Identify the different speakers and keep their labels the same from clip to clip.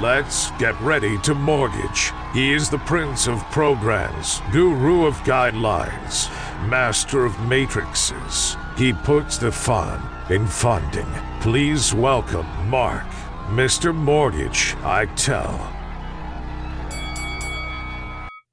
Speaker 1: Let's get ready to mortgage. He is the prince of programs, guru of guidelines, master of matrices. He puts the fun in funding. Please welcome Mark, Mr. Mortgage, I tell.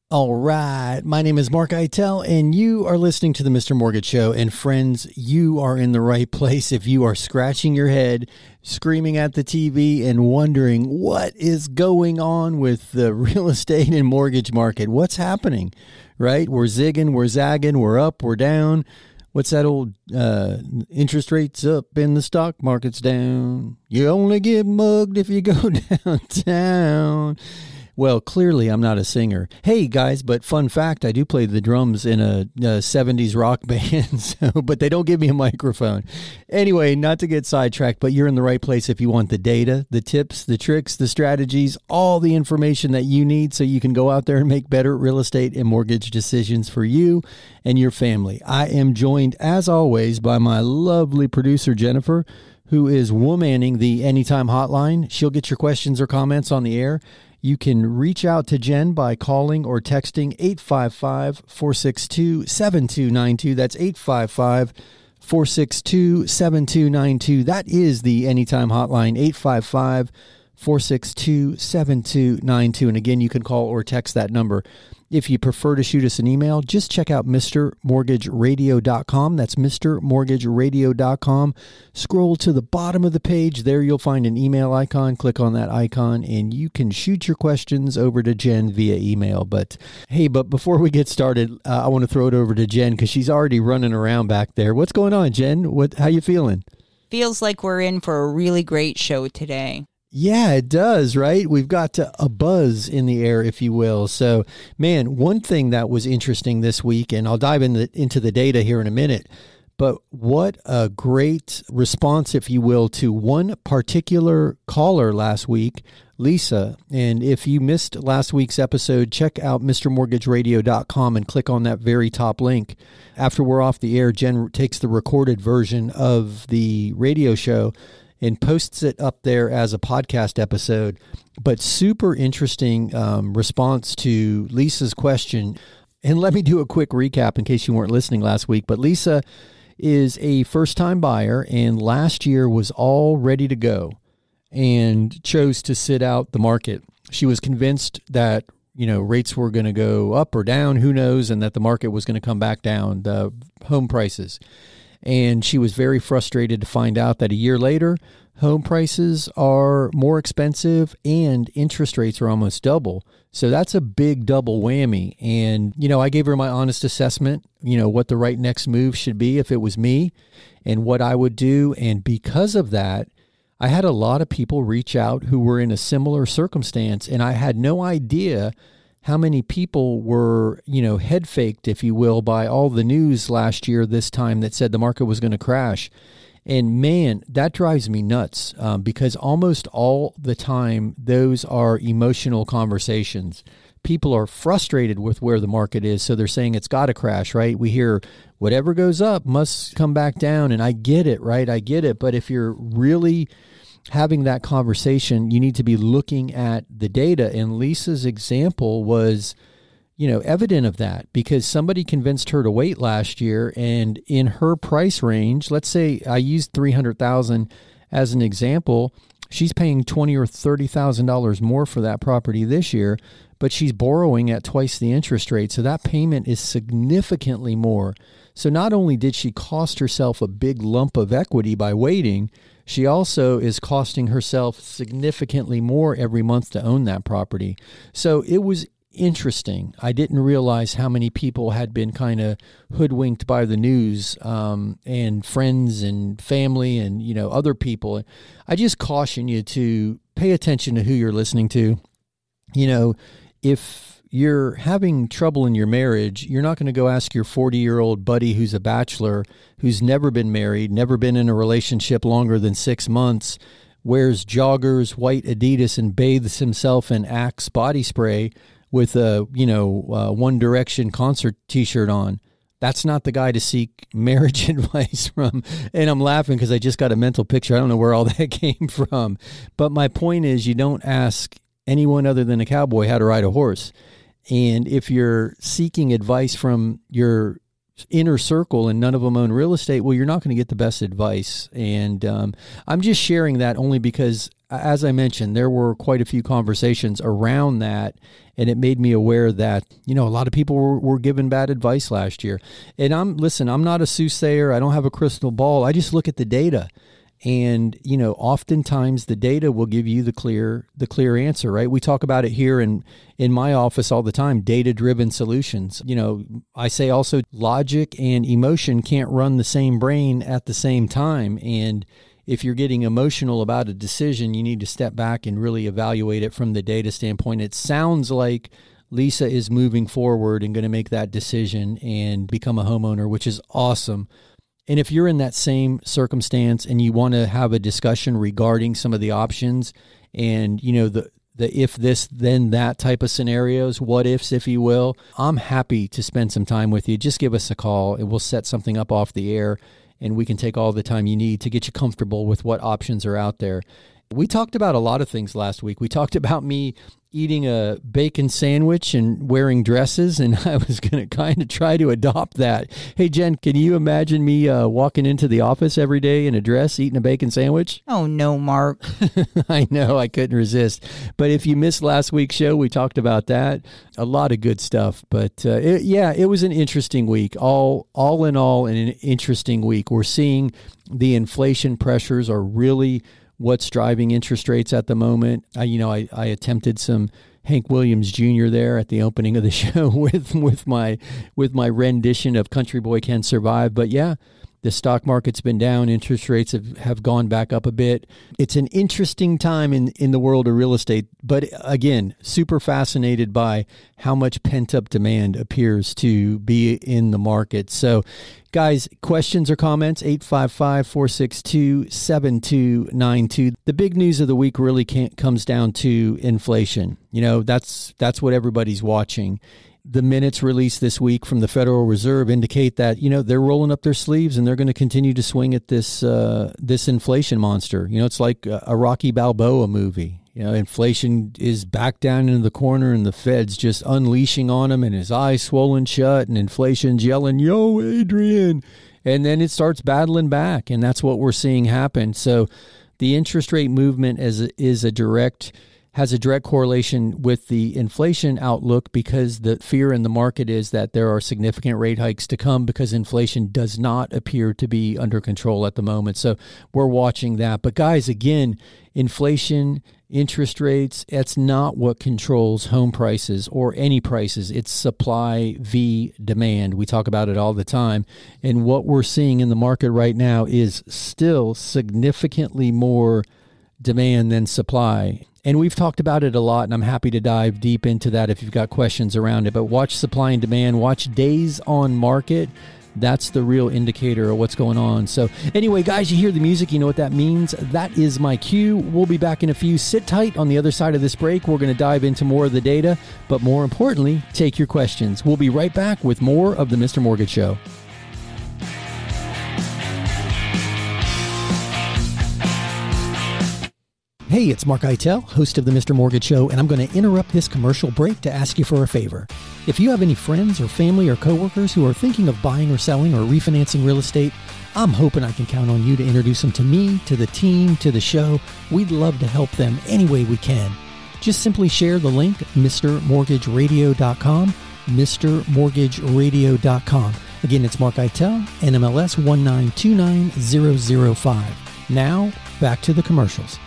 Speaker 2: All right. My name is Mark Eitel, and you are listening to the Mr. Mortgage Show. And friends, you are in the right place if you are scratching your head, screaming at the TV, and wondering what is going on with the real estate and mortgage market. What's happening, right? We're zigging, we're zagging, we're up, we're down. What's that old uh, interest rates up and the stock market's down? You only get mugged if you go downtown. Well, clearly I'm not a singer. Hey guys, but fun fact, I do play the drums in a, a 70s rock band, so, but they don't give me a microphone. Anyway, not to get sidetracked, but you're in the right place if you want the data, the tips, the tricks, the strategies, all the information that you need so you can go out there and make better real estate and mortgage decisions for you and your family. I am joined as always by my lovely producer Jennifer who is womaning the anytime hotline. She'll get your questions or comments on the air. You can reach out to Jen by calling or texting 855 462 7292. That's 855 462 7292. That is the Anytime Hotline, 855 462 7292. And again, you can call or text that number. If you prefer to shoot us an email, just check out MrMortgageRadio.com. That's MrMortgageRadio.com. Scroll to the bottom of the page. There you'll find an email icon. Click on that icon and you can shoot your questions over to Jen via email. But hey, but before we get started, uh, I want to throw it over to Jen because she's already running around back there. What's going on, Jen? What? How you feeling?
Speaker 3: Feels like we're in for a really great show today.
Speaker 2: Yeah, it does, right? We've got a buzz in the air, if you will. So, man, one thing that was interesting this week, and I'll dive in the, into the data here in a minute, but what a great response, if you will, to one particular caller last week, Lisa. And if you missed last week's episode, check out MrMortgageRadio.com and click on that very top link. After we're off the air, Jen takes the recorded version of the radio show and posts it up there as a podcast episode. But super interesting um, response to Lisa's question. And let me do a quick recap in case you weren't listening last week. But Lisa is a first time buyer and last year was all ready to go and chose to sit out the market. She was convinced that you know rates were going to go up or down, who knows, and that the market was going to come back down, the home prices. And she was very frustrated to find out that a year later, home prices are more expensive and interest rates are almost double. So that's a big double whammy. And, you know, I gave her my honest assessment, you know, what the right next move should be if it was me and what I would do. And because of that, I had a lot of people reach out who were in a similar circumstance, and I had no idea how many people were, you know, head faked, if you will, by all the news last year this time that said the market was going to crash. And man, that drives me nuts um, because almost all the time, those are emotional conversations. People are frustrated with where the market is, so they're saying it's got to crash, right? We hear whatever goes up must come back down, and I get it, right? I get it. But if you're really having that conversation, you need to be looking at the data. And Lisa's example was, you know, evident of that because somebody convinced her to wait last year, and in her price range, let's say I used three hundred thousand as an example, she's paying twenty or thirty thousand dollars more for that property this year, but she's borrowing at twice the interest rate, so that payment is significantly more. So not only did she cost herself a big lump of equity by waiting, she also is costing herself significantly more every month to own that property. So it was interesting. I didn't realize how many people had been kind of hoodwinked by the news um, and friends and family and you know other people. I just caution you to pay attention to who you're listening to. You know, if you're having trouble in your marriage, you're not going to go ask your 40 year old buddy who's a bachelor, who's never been married, never been in a relationship longer than six months, wears joggers, white Adidas, and bathes himself in Axe body spray with a, you know, One Direction concert t shirt on. that's not the guy to seek marriage advice from. And I'm laughing because I just got a mental picture. I don't know where all that came from. But my point is, you don't ask anyone other than a cowboy how to ride a horse. And if you're seeking advice from your inner circle and none of them own real estate, well, you're not going to get the best advice. And um, I'm just sharing that only because, as I mentioned, there were quite a few conversations around that. And it made me aware that, you know, a lot of people were, were given bad advice last year. And I'm, listen, I'm not a soothsayer. I don't have a crystal ball. I just look at the data and you know oftentimes the data will give you the clear the clear answer right? We talk about it here in in my office all the time data driven solutions. You know i say also logic and emotion can't run the same brain at the same time. And if you're getting emotional about a decision you need to step back and really evaluate it from the data standpoint. It sounds like Lisa is moving forward and going to make that decision and become a homeowner, which is awesome. And if you're in that same circumstance and you want to have a discussion regarding some of the options and, you know, the, the if this then that type of scenarios, what ifs, if you will, I'm happy to spend some time with you. Just give us a call and we'll set something up off the air and we can take all the time you need to get you comfortable with what options are out there. We talked about a lot of things last week. We talked about me eating a bacon sandwich and wearing dresses, and I was going to kind of try to adopt that. Hey, Jen, can you imagine me uh, walking into the office every day in a dress eating a bacon sandwich?
Speaker 3: Oh, no, Mark.
Speaker 2: I know, I couldn't resist. But if you missed last week's show, we talked about that. A lot of good stuff. But uh, it, yeah, it was an interesting week. All, all in all, an interesting week. We're seeing the inflation pressures are really what's driving interest rates at the moment. I, you know, I, I attempted some Hank Williams Jr. there at the opening of the show with with my with my rendition of Country Boy Can Survive. But yeah, the stock market's been down. Interest rates have, have gone back up a bit. It's an interesting time in, in the world of real estate. But again, super fascinated by how much pent up demand appears to be in the market. So, guys, questions or comments? 855 462 7292. The big news of the week really comes down to inflation. You know, that's, that's what everybody's watching the minutes released this week from the Federal Reserve indicate that you know they're rolling up their sleeves and they're going to continue to swing at this uh, this inflation monster. You know, it's like a, Rocky Balboa movie. You know, inflation is back down into the corner, and the Fed's just unleashing on him, and his eyes swollen shut, and inflation's yelling, "Yo, Adrian!" And then it starts battling back, and that's what we're seeing happen. So, the interest rate movement is is a direct has a direct correlation with the inflation outlook because the fear in the market is that there are significant rate hikes to come because inflation does not appear to be under control at the moment. So we're watching that. But guys, again, inflation, interest rates, that's not what controls home prices or any prices. It's supply v demand. We talk about it all the time. And what we're seeing in the market right now is still significantly more demand than supply. And we've talked about it a lot, and I'm happy to dive deep into that if you've got questions around it. But watch supply and demand, watch days on market. That's the real indicator of what's going on. So, anyway, guys, you hear the music, you know what that means. That is my cue. We'll be back in a few. Sit tight on the other side of this break. We're going to dive into more of the data, but more importantly, take your questions. We'll be right back with more of the Mr. Mortgage Show. Hey, it's Mark Eitel, host of the Mr. Mortgage Show, and I'm going to interrupt this commercial break to ask you for a favor. If you have any friends or family or coworkers who are thinking of buying or selling or refinancing real estate, I'm hoping I can count on you to introduce them to me, to the team, to the show. We'd love to help them any way we can. Just simply share the link, MrMortgageRadio.com, MrMortgageRadio.com. Again, it's Mark Eitel, NMLS 1929005. Now, back to the commercials.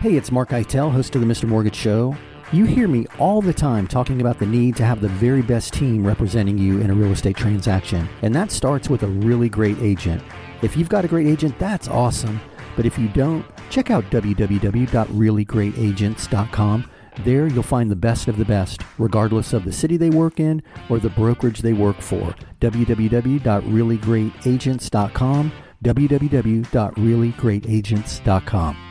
Speaker 2: Hey, it's Mark Eitel, host of the Mr. Mortgage Show. You hear me all the time talking about the need to have the very best team representing you in a real estate transaction, and that starts with a really great agent. If you've got a great agent, that's awesome. But if you don't, check out www.reallygreatagents.com. There you'll find the best of the best, regardless of the city they work in or the brokerage they work for. www.reallygreatagents.com. www.reallygreatagents.com.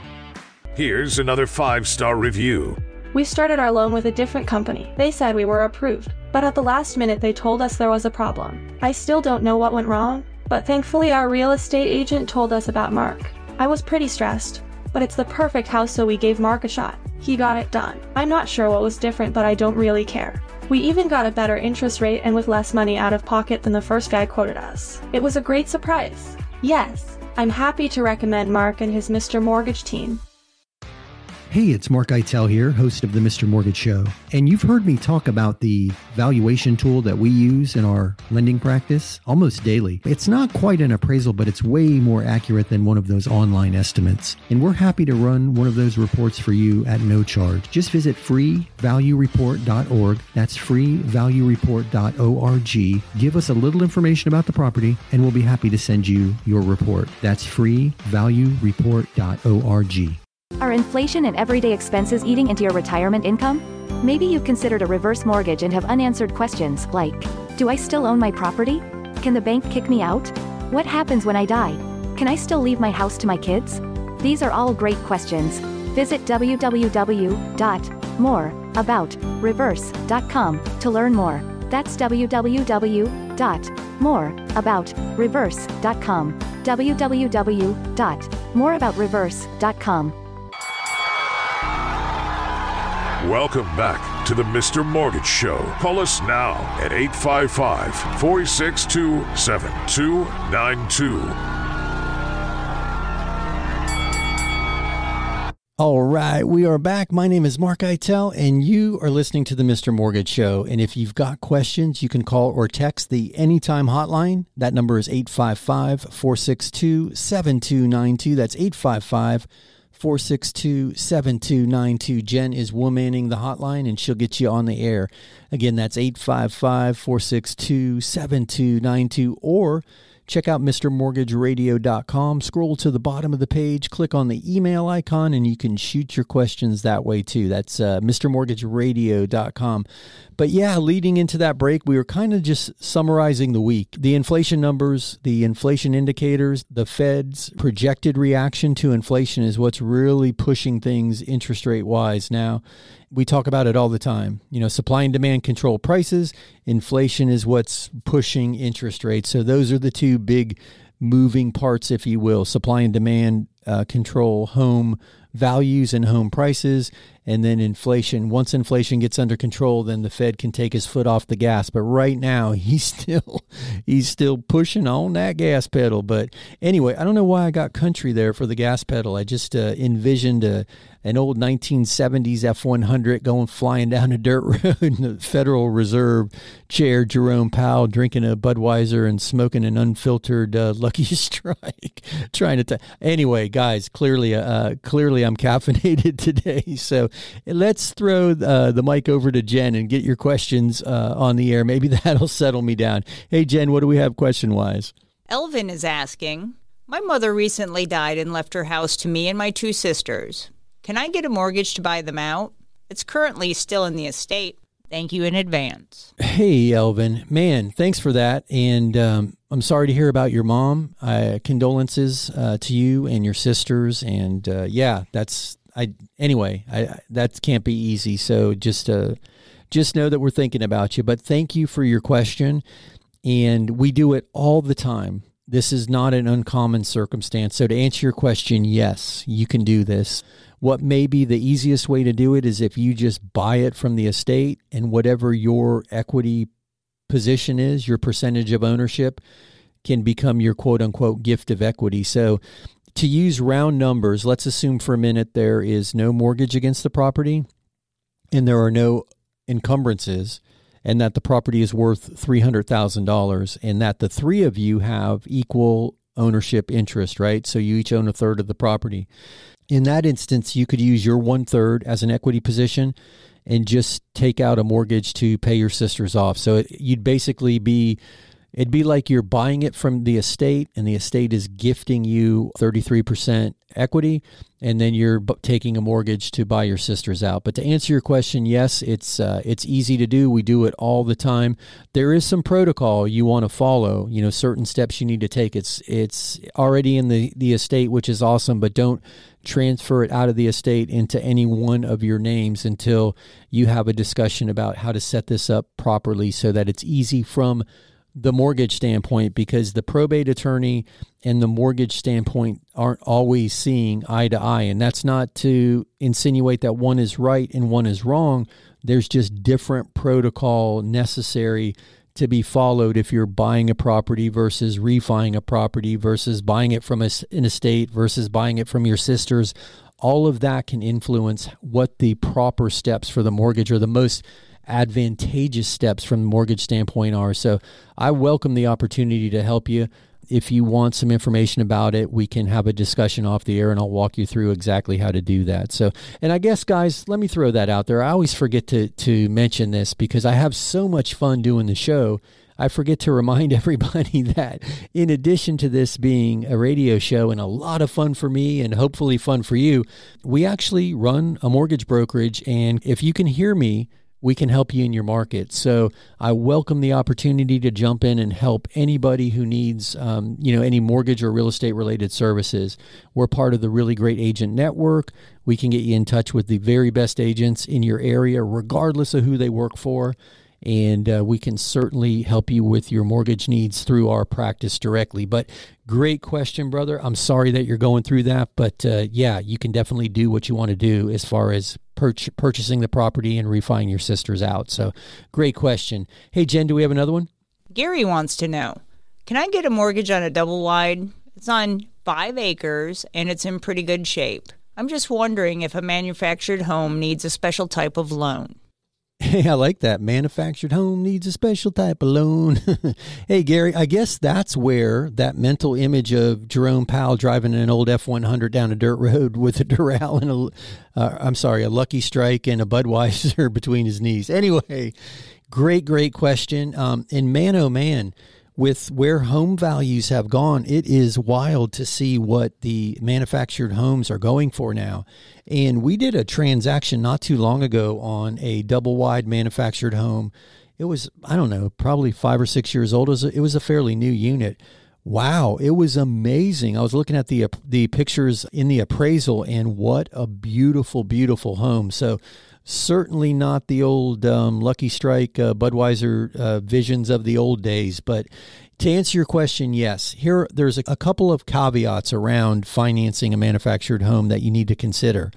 Speaker 1: Here's another five star review.
Speaker 4: We started our loan with a different company. They said we were approved, but at the last minute they told us there was a problem. I still don't know what went wrong, but thankfully our real estate agent told us about Mark. I was pretty stressed, but it's the perfect house so we gave Mark a shot. He got it done. I'm not sure what was different but I don't really care. We even got a better interest rate and with less money out of pocket than the first guy quoted us. It was a great surprise. Yes, I'm happy to recommend Mark and his Mr. Mortgage team.
Speaker 2: Hey, it's Mark Eitel here, host of the Mr. Mortgage Show. And you've heard me talk about the valuation tool that we use in our lending practice almost daily. It's not quite an appraisal, but it's way more accurate than one of those online estimates. And we're happy to run one of those reports for you at no charge. Just visit freevaluereport.org. That's freevaluereport.org. Give us a little information about the property, and we'll be happy to send you your report. That's freevaluereport.org.
Speaker 5: Are inflation and everyday expenses eating into your retirement income? Maybe you've considered a reverse mortgage and have unanswered questions like Do I still own my property? Can the bank kick me out? What happens when I die? Can I still leave my house to my kids? These are all great questions. Visit www.moreaboutreverse.com to learn more. That's www.moreaboutreverse.com. www.moreaboutreverse.com.
Speaker 1: Welcome back to the Mr. Mortgage Show. Call us now at 855 462 7292.
Speaker 2: All right, we are back. My name is Mark Eitel, and you are listening to the Mr. Mortgage Show. And if you've got questions, you can call or text the Anytime Hotline. That number is 855 462 7292. That's 855 462 7292. Jen is womaning the hotline and she'll get you on the air. Again, that's 855 462 7292. Or check out MrMortgageRadio.com. Scroll to the bottom of the page, click on the email icon, and you can shoot your questions that way too. That's uh, MrMortgageRadio.com. But yeah, leading into that break, we were kind of just summarizing the week. The inflation numbers, the inflation indicators, the Fed's projected reaction to inflation is what's really pushing things interest rate wise now. We talk about it all the time. You know, supply and demand control prices, inflation is what's pushing interest rates. So those are the two big moving parts, if you will. Supply and demand uh, control home values and home prices and then inflation once inflation gets under control then the fed can take his foot off the gas but right now he's still he's still pushing on that gas pedal but anyway i don't know why i got country there for the gas pedal i just uh, envisioned a, an old 1970s F100 going flying down a dirt road in the Federal Reserve chair, Jerome Powell drinking a Budweiser and smoking an unfiltered uh, Lucky Strike, trying to. T- anyway, guys, clearly, uh, clearly, I'm caffeinated today. So let's throw uh, the mic over to Jen and get your questions uh, on the air. Maybe that'll settle me down. Hey, Jen, what do we have question wise?
Speaker 3: Elvin is asking. My mother recently died and left her house to me and my two sisters. Can I get a mortgage to buy them out? It's currently still in the estate. Thank you in advance.
Speaker 2: Hey, Elvin. Man, thanks for that. And um, I'm sorry to hear about your mom. Uh, condolences uh, to you and your sisters. And uh, yeah, that's I. Anyway, I, that can't be easy. So just uh, just know that we're thinking about you. But thank you for your question. And we do it all the time. This is not an uncommon circumstance. So to answer your question, yes, you can do this. What may be the easiest way to do it is if you just buy it from the estate and whatever your equity position is, your percentage of ownership can become your quote unquote gift of equity. So to use round numbers, let's assume for a minute there is no mortgage against the property and there are no encumbrances and that the property is worth $300,000 and that the three of you have equal ownership interest, right? So you each own a third of the property. In that instance, you could use your one third as an equity position and just take out a mortgage to pay your sisters off. So it, you'd basically be It'd be like you're buying it from the estate and the estate is gifting you 33% equity and then you're taking a mortgage to buy your sisters out. But to answer your question, yes, it's uh, it's easy to do. We do it all the time. There is some protocol you want to follow. You know, certain steps you need to take. It's it's already in the the estate, which is awesome. But don't transfer it out of the estate into any one of your names until you have a discussion about how to set this up properly so that it's easy from the mortgage standpoint because the probate attorney and the mortgage standpoint aren't always seeing eye to eye. And that's not to insinuate that one is right and one is wrong. There's just different protocol necessary to be followed if you're buying a property versus refining a property versus buying it from a, an estate versus buying it from your sisters. All of that can influence what the proper steps for the mortgage or the most advantageous steps from the mortgage standpoint are. So I welcome the opportunity to help you. If you want some information about it, we can have a discussion off the air and I'll walk you through exactly how to do that. So, and I guess guys, let me throw that out there. I always forget to to mention this because I have so much fun doing the show. I forget to remind everybody that in addition to this being a radio show and a lot of fun for me and hopefully fun for you, we actually run a mortgage brokerage. And if you can hear me, we can help you in your market. So I welcome the opportunity to jump in and help anybody who needs, um, you know, any mortgage or real estate related services. We're part of the really great agent network. We can get you in touch with the very best agents in your area, regardless of who they work for. And uh, we can certainly help you with your mortgage needs through our practice directly. But great question, brother. I'm sorry that you're going through that. But uh, yeah, you can definitely do what you want to do as far as purchasing the property and refining your sisters out. So, great question. Hey, Jen, do we have another one?
Speaker 3: Gary wants to know Can I get a mortgage on a double wide? It's on five acres and it's in pretty good shape. I'm just wondering if a manufactured home needs a special type of loan.
Speaker 2: Hey, I like that. Manufactured home needs a special type of loan. hey, Gary, I guess that's where that mental image of Jerome Powell driving an old F 100 down a dirt road with a Doral and a, uh, I'm sorry, a Lucky Strike and a Budweiser between his knees. Anyway, great, great question. Um, and man, oh man, with where home values have gone, it is wild to see what the manufactured homes are going for now. And we did a transaction not too long ago on a double wide manufactured home. It was, I don't know, probably five or six years old. It was a, it was a fairly new unit. Wow, it was amazing. I was looking at the the pictures in the appraisal and what a beautiful beautiful home. So certainly not the old um, Lucky Strike uh, Budweiser uh, visions of the old days. But to answer your question, yes. Here, there's a, a couple of caveats around financing a manufactured home that you need to consider.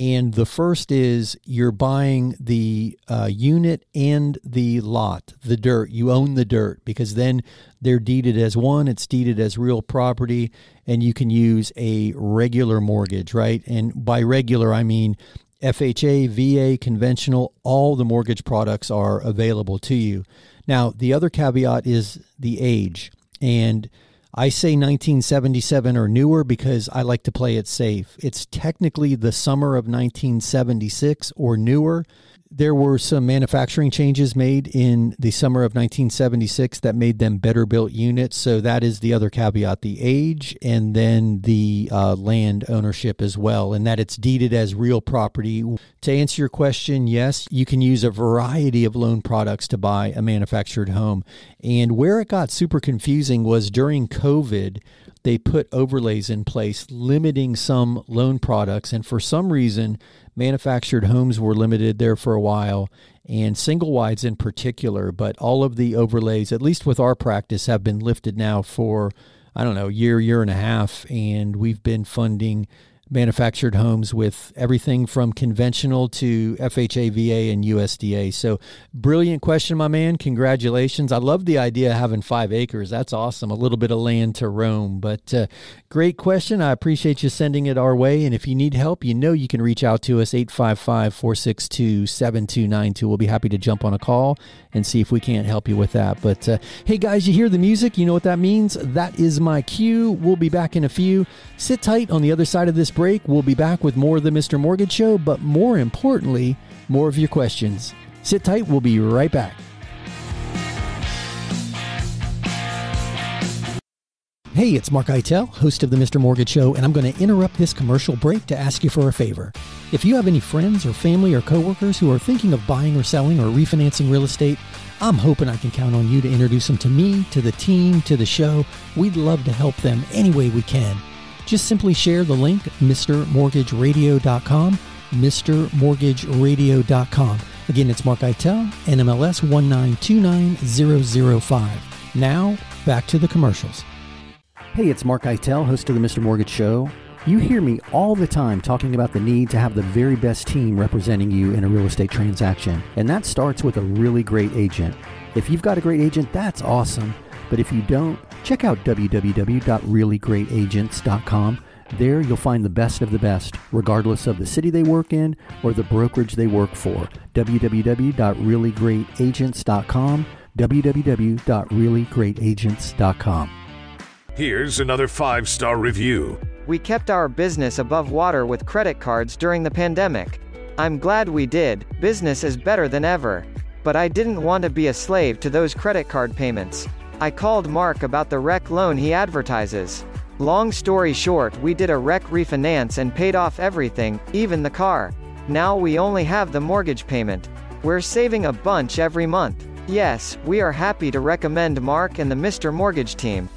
Speaker 2: And the first is you're buying the uh, unit and the lot, the dirt. You own the dirt because then they're deeded as one, it's deeded as real property, and you can use a regular mortgage, right? And by regular, I mean FHA, VA, conventional, all the mortgage products are available to you. Now, the other caveat is the age. And I say 1977 or newer because I like to play it safe. It's technically the summer of 1976 or newer there were some manufacturing changes made in the summer of 1976 that made them better built units. So that is the other caveat the age and then the uh, land ownership as well, and that it's deeded as real property. To answer your question, yes, you can use a variety of loan products to buy a manufactured home. And where it got super confusing was during COVID they put overlays in place limiting some loan products and for some reason manufactured homes were limited there for a while and single wides in particular but all of the overlays at least with our practice have been lifted now for i don't know year year and a half and we've been funding manufactured homes with everything from conventional to FHA, VA, and USDA. So, brilliant question, my man. Congratulations. I love the idea of having five acres. That's awesome. A little bit of land to roam. But uh, great question. I appreciate you sending it our way. And if you need help, you know you can reach out to us 855 462 7292. We'll be happy to jump on a call and see if we can't help you with that. But uh, hey, guys, you hear the music? You know what that means? That is my cue. We'll be back in a few. Sit tight on the other side of this break break, we'll be back with more of the Mr. Mortgage Show, but more importantly, more of your questions. Sit tight, we'll be right back. Hey, it's Mark Eitel, host of the Mr. Mortgage Show, and I'm going to interrupt this commercial break to ask you for a favor. If you have any friends or family or coworkers who are thinking of buying or selling or refinancing real estate, I'm hoping I can count on you to introduce them to me, to the team, to the show. We'd love to help them any way we can. Just simply share the link, MrMortgageRadio.com, MrMortgageRadio.com. Again, it's Mark Eitel, NMLS 1929005. Now, back to the commercials. Hey, it's Mark Eitel, host of the Mr. Mortgage Show. You hear me all the time talking about the need to have the very best team representing you in a real estate transaction, and that starts with a really great agent. If you've got a great agent, that's awesome. But if you don't, check out www.reallygreatagents.com. There you'll find the best of the best, regardless of the city they work in or the brokerage they work for. www.reallygreatagents.com. www.reallygreatagents.com.
Speaker 1: Here's another five star review.
Speaker 6: We kept our business above water with credit cards during the pandemic. I'm glad we did, business is better than ever. But I didn't want to be a slave to those credit card payments. I called Mark about the rec loan he advertises. Long story short, we did a rec refinance and paid off everything, even the car. Now we only have the mortgage payment. We're saving a bunch every month. Yes, we are happy to recommend Mark and the Mr. Mortgage team.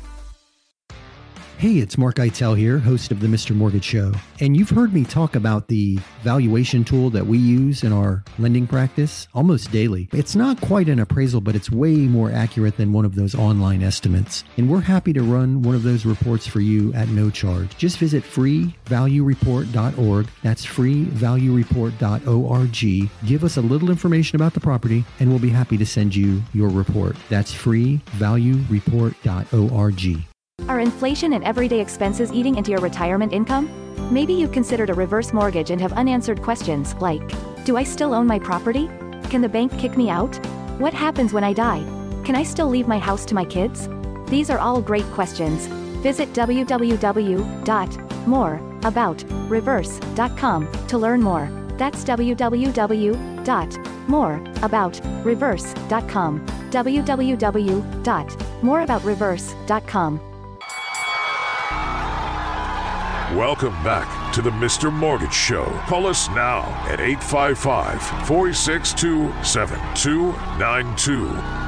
Speaker 2: Hey, it's Mark Eitel here, host of the Mr. Mortgage Show. And you've heard me talk about the valuation tool that we use in our lending practice almost daily. It's not quite an appraisal, but it's way more accurate than one of those online estimates. And we're happy to run one of those reports for you at no charge. Just visit freevaluereport.org. That's freevaluereport.org. Give us a little information about the property, and we'll be happy to send you your report. That's freevaluereport.org.
Speaker 5: Are inflation and everyday expenses eating into your retirement income? Maybe you've considered a reverse mortgage and have unanswered questions like Do I still own my property? Can the bank kick me out? What happens when I die? Can I still leave my house to my kids? These are all great questions. Visit www.moreaboutreverse.com to learn more. That's www.moreaboutreverse.com. www.moreaboutreverse.com.
Speaker 1: Welcome back to the Mr. Mortgage Show. Call us now at 855 462 7292.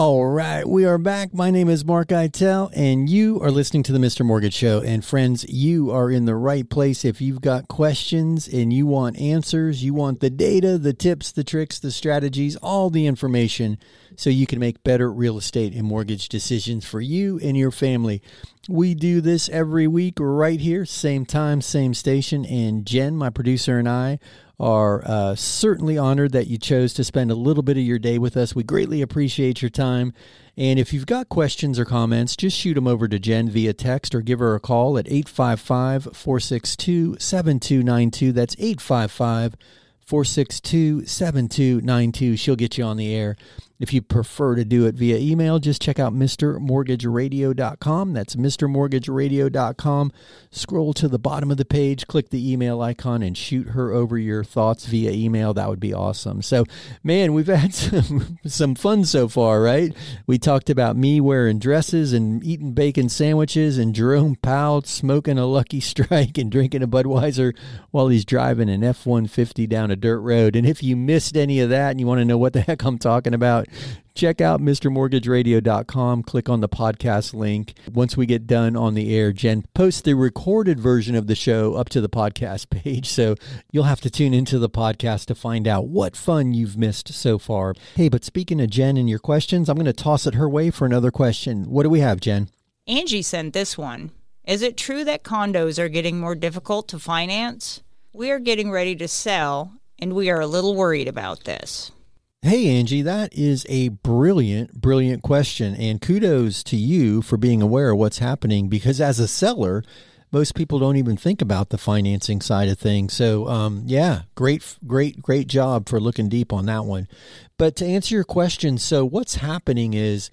Speaker 2: All right, we are back. My name is Mark Eitel, and you are listening to the Mr. Mortgage Show. And friends, you are in the right place if you've got questions and you want answers. You want the data, the tips, the tricks, the strategies, all the information so you can make better real estate and mortgage decisions for you and your family. We do this every week right here, same time, same station. And Jen, my producer, and I are uh, certainly honored that you chose to spend a little bit of your day with us. We greatly appreciate your time. And if you've got questions or comments, just shoot them over to Jen via text or give her a call at 855 462 7292. That's 855 462 7292. She'll get you on the air. If you prefer to do it via email, just check out MrMortgageRadio.com. That's MrMortgageRadio.com. Scroll to the bottom of the page, click the email icon, and shoot her over your thoughts via email. That would be awesome. So, man, we've had some, some fun so far, right? We talked about me wearing dresses and eating bacon sandwiches, and Jerome Powell smoking a Lucky Strike and drinking a Budweiser while he's driving an F 150 down a dirt road. And if you missed any of that and you want to know what the heck I'm talking about, check out MrMortgageRadio.com. Click on the podcast link. Once we get done on the air, Jen posts the recorded version of the show up to the podcast page. So you'll have to tune into the podcast to find out what fun you've missed so far. Hey, but speaking of Jen and your questions, I'm going to toss it her way for another question. What do we have, Jen?
Speaker 3: Angie sent this one. Is it true that condos are getting more difficult to finance? We are getting ready to sell, and we are a little worried about this.
Speaker 2: Hey, Angie, that is a brilliant, brilliant question. And kudos to you for being aware of what's happening because as a seller, most people don't even think about the financing side of things. So, um, yeah, great, great, great job for looking deep on that one. But to answer your question, so what's happening is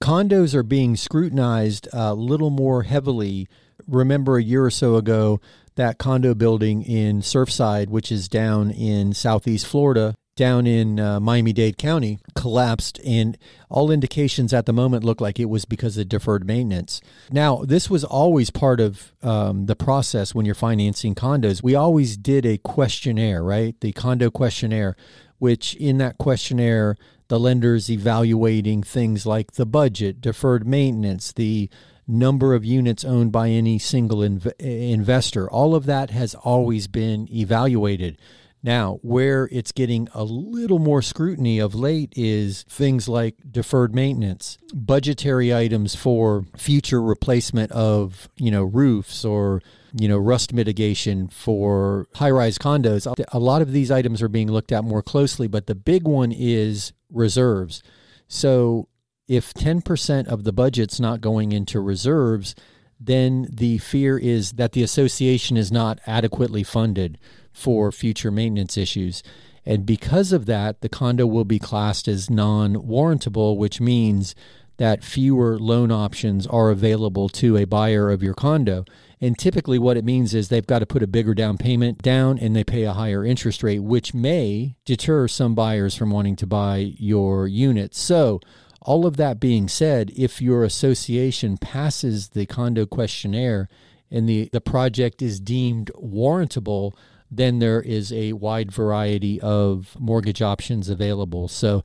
Speaker 2: condos are being scrutinized a little more heavily. Remember a year or so ago, that condo building in Surfside, which is down in southeast Florida, down in uh, Miami Dade County collapsed, and all indications at the moment look like it was because of deferred maintenance. Now, this was always part of um, the process when you're financing condos. We always did a questionnaire, right? The condo questionnaire, which in that questionnaire, the lenders evaluating things like the budget, deferred maintenance, the number of units owned by any single inv- investor. All of that has always been evaluated. Now, where it's getting a little more scrutiny of late is things like deferred maintenance, budgetary items for future replacement of, you know, roofs or, you know, rust mitigation for high-rise condos. A lot of these items are being looked at more closely, but the big one is reserves. So, if 10% of the budget's not going into reserves, then the fear is that the association is not adequately funded for future maintenance issues. And because of that, the condo will be classed as non warrantable, which means that fewer loan options are available to a buyer of your condo. And typically, what it means is they've got to put a bigger down payment down and they pay a higher interest rate, which may deter some buyers from wanting to buy your unit. So, all of that being said, if your association passes the condo questionnaire and the, the project is deemed warrantable, then there is a wide variety of mortgage options available. So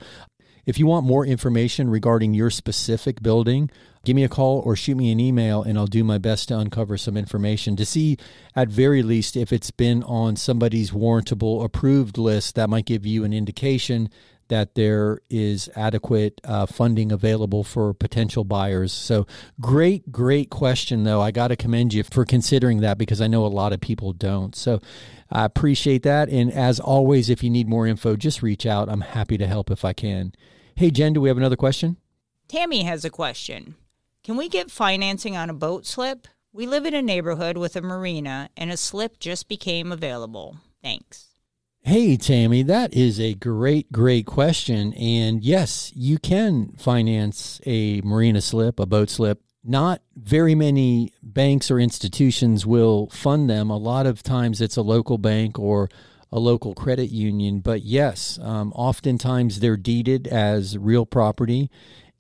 Speaker 2: if you want more information regarding your specific building, give me a call or shoot me an email and I'll do my best to uncover some information to see at very least if it's been on somebody's warrantable approved list that might give you an indication that there is adequate uh, funding available for potential buyers. So, great, great question, though. I got to commend you for considering that because I know a lot of people don't. So, I appreciate that. And as always, if you need more info, just reach out. I'm happy to help if I can. Hey, Jen, do we have another question?
Speaker 3: Tammy has a question. Can we get financing on a boat slip? We live in a neighborhood with a marina, and a slip just became available. Thanks.
Speaker 2: Hey, Tammy, that is a great, great question. And yes, you can finance a marina slip, a boat slip. Not very many banks or institutions will fund them. A lot of times it's a local bank or a local credit union. But yes, um, oftentimes they're deeded as real property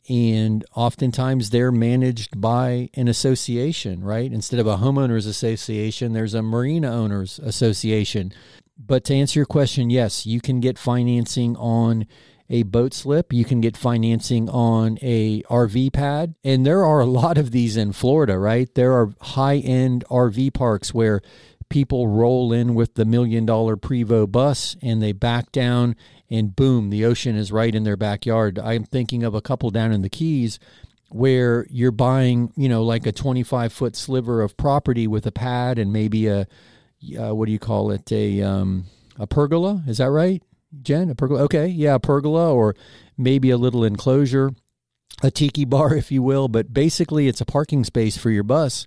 Speaker 2: and oftentimes they're managed by an association, right? Instead of a homeowners association, there's a marina owners association. But to answer your question, yes, you can get financing on a boat slip. You can get financing on a RV pad. And there are a lot of these in Florida, right? There are high end RV parks where people roll in with the million dollar Prevost bus and they back down and boom, the ocean is right in their backyard. I'm thinking of a couple down in the Keys where you're buying, you know, like a 25 foot sliver of property with a pad and maybe a uh, what do you call it? A um, a pergola? Is that right, Jen? A pergola? Okay, yeah, a pergola, or maybe a little enclosure, a tiki bar, if you will. But basically, it's a parking space for your bus,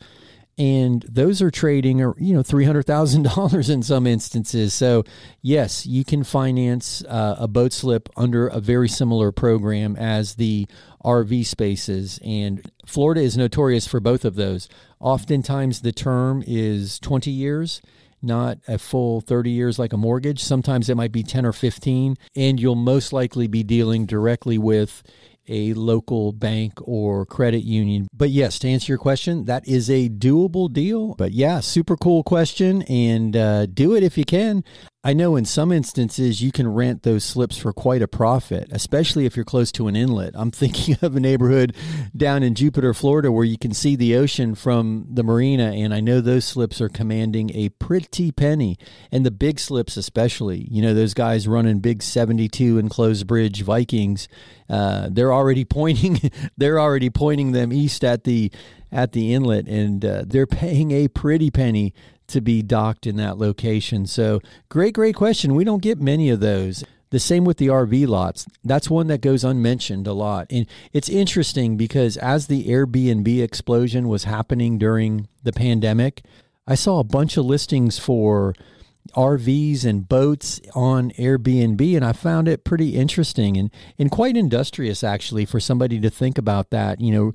Speaker 2: and those are trading, or you know, three hundred thousand dollars in some instances. So, yes, you can finance uh, a boat slip under a very similar program as the RV spaces, and Florida is notorious for both of those. Oftentimes, the term is twenty years not a full 30 years like a mortgage. Sometimes it might be 10 or 15, and you'll most likely be dealing directly with a local bank or credit union. But yes, to answer your question, that is a doable deal. But yeah, super cool question, and uh, do it if you can. I know in some instances you can rent those slips for quite a profit, especially if you're close to an inlet. I'm thinking of a neighborhood down in Jupiter, Florida, where you can see the ocean from the marina, and I know those slips are commanding a pretty penny. And the big slips, especially, you know, those guys running big 72 enclosed bridge Vikings, uh, they're already pointing, they're already pointing them east at the at the inlet, and uh, they're paying a pretty penny to be docked in that location. So, great, great question. We don't get many of those. The same with the RV lots. That's one that goes unmentioned a lot. And it's interesting because as the Airbnb explosion was happening during the pandemic, I saw a bunch of listings for RVs and boats on Airbnb, and I found it pretty interesting and, and quite industrious actually for somebody to think about that. You know,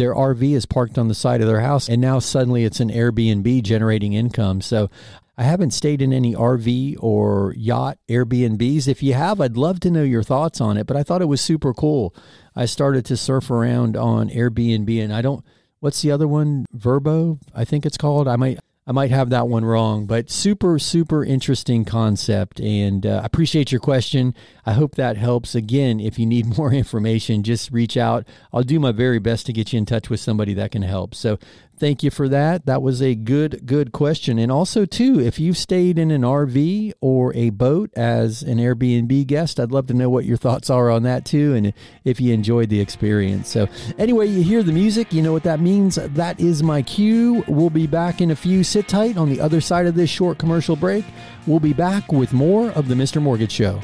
Speaker 2: their RV is parked on the side of their house, and now suddenly it's an Airbnb generating income. So I haven't stayed in any RV or yacht Airbnbs. If you have, I'd love to know your thoughts on it, but I thought it was super cool. I started to surf around on Airbnb and I don't what's the other one? Vrbo, I think it's called. I might I might have that one wrong, but super, super interesting concept. And uh, I appreciate your question. I hope that helps. Again, if you need more information, just reach out. I'll do my very best to get you in touch with somebody that can help. So Thank you for that. That was a good, good question. And also, too, if you've stayed in an RV or a boat as an Airbnb guest, I'd love to know what your thoughts are on that, too, and if you enjoyed the experience. So, anyway, you hear the music, you know what that means. That is my cue. We'll be back in a few. Sit tight on the other side of this short commercial break. We'll be back with more of the Mr. Mortgage Show.